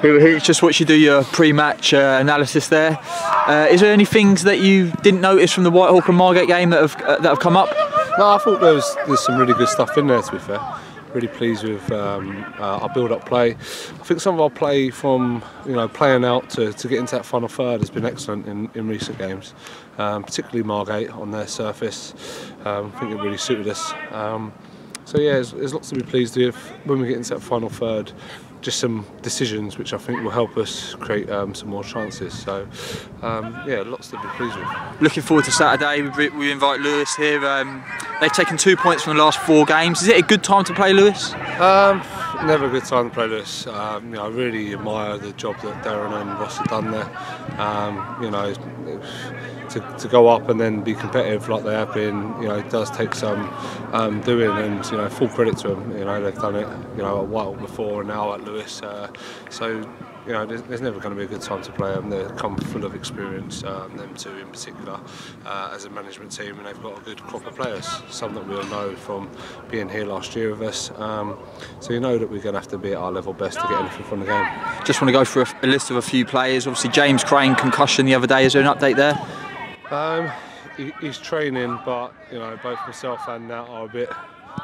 who just watched you do your pre-match uh, analysis there. Uh, is there any things that you didn't notice from the Whitehawk and Margate game that have uh, that have come up? No, I thought there was there's some really good stuff in there. To be fair, really pleased with um, uh, our build-up play. I think some of our play from you know playing out to, to get into that final third has been excellent in, in recent games, um, particularly Margate on their surface. Um, I think it really suited us. Um, so yeah, there's, there's lots to be pleased with when we get into that final third just some decisions which I think will help us create um, some more chances. So, um, yeah, lots to be pleased with. Looking forward to Saturday. We, we invite Lewes here. Um, they've taken two points from the last four games. Is it a good time to play Lewes? Um, never a good time to play Lewes. Um, you know, I really admire the job that Darren and Ross have done there. Um, you know, to, to go up and then be competitive like they have been, you know, it does take some um, doing and, you know, full credit to them. You know, they've done it, you know, a while before and now at Lewes. Uh, so, you know, there's, there's, never going to be a good time to play them. They come full of experience, um, them two in particular, uh, as a management team, and they've got a good crop of players. Some that we all know from being here last year with us. Um, so you know that we're going to have to be at our level best to get anything from the game. Just want to go through a, a list of a few players. Obviously, James Crane concussion the other day. Is there an update there? Um, he, he's training, but you know both myself and Nat are a bit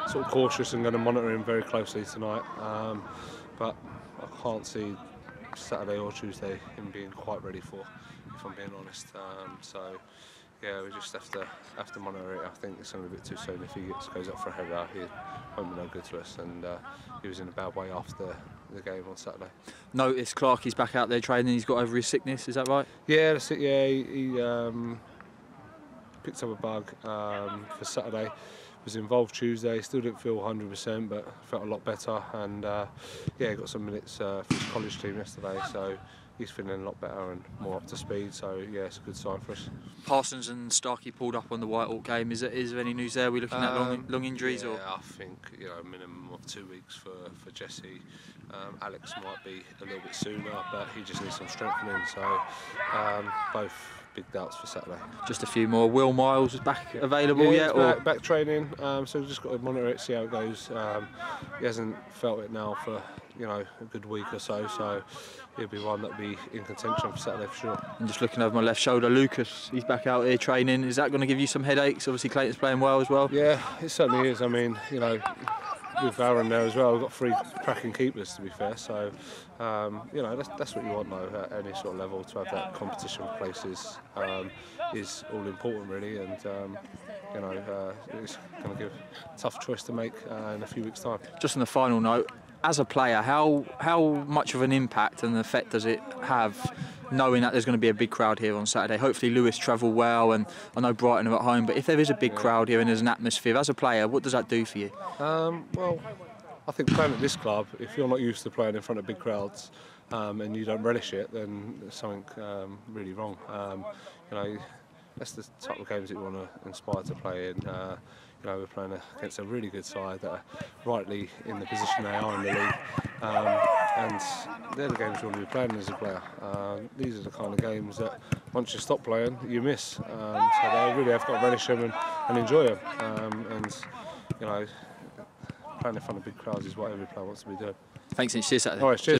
sort of cautious and going to monitor him very closely tonight. Um, but I can't see Saturday or Tuesday him being quite ready for, if I'm being honest. Um, so yeah, we just have to have to monitor it. I think it's only a bit too soon. If he gets, goes up for a header, he won't be no good to us. And uh, he was in a bad way after the game on Saturday. Notice Clark, he's back out there training. He's got over his sickness. Is that right? Yeah, that's it. Yeah, he, he um, picked up a bug um, for Saturday. Was involved Tuesday. Still didn't feel 100%, but felt a lot better. And uh, yeah, got some minutes uh, for his college team yesterday. So he's feeling a lot better and more up to speed. So yeah, it's a good sign for us. Parsons and Starkey pulled up on the Whitehawk game. Is there, is there any news there? Are we looking at long, um, long injuries? Yeah, or? I think you know minimum of two weeks for for Jesse. Um, Alex might be a little bit sooner, but he just needs some strengthening. So um, both big doubts for Saturday. Just a few more. Will Miles is back available yeah, yet? Back, back, training, um, so we've just got to monitor it, see how it goes. Um, he hasn't felt it now for you know a good week or so, so he'll be one that'll be in contention for Saturday for sure. I'm just looking over my left shoulder. Lucas, he's back out here training. Is that going to give you some headaches? Obviously, Clayton's playing well as well. Yeah, it certainly is. I mean, you know, with Aaron there as well. We've got three cracking keepers to be fair. So um, you know that's, that's what you want though at any sort of level to have that competition for places um, is all important really. And um, you know uh, it's going to give a tough choice to make uh, in a few weeks' time. Just on the final note, as a player, how how much of an impact and effect does it have? knowing that there's going to be a big crowd here on Saturday. Hopefully Lewes travel well, and I know Brighton are at home. But if there is a big crowd here and there's an atmosphere, as a player, what does that do for you? Um, well, I think playing at this club, if you're not used to playing in front of big crowds um, and you don't relish it, then there's something um, really wrong. Um, you know, that's the type of games that you want to inspire to play in. Uh, you know, we're playing against a really good side that are rightly in the position they are in the league. Um, and they're the games you want to be playing as a player. Uh, these are the kind of games that once you stop playing, you miss. Um, so they really have got to relish them and, and enjoy them. Um, and, you know, playing in front of big crowds is what every player wants to be doing. Thanks, and cheers. All right, cheers.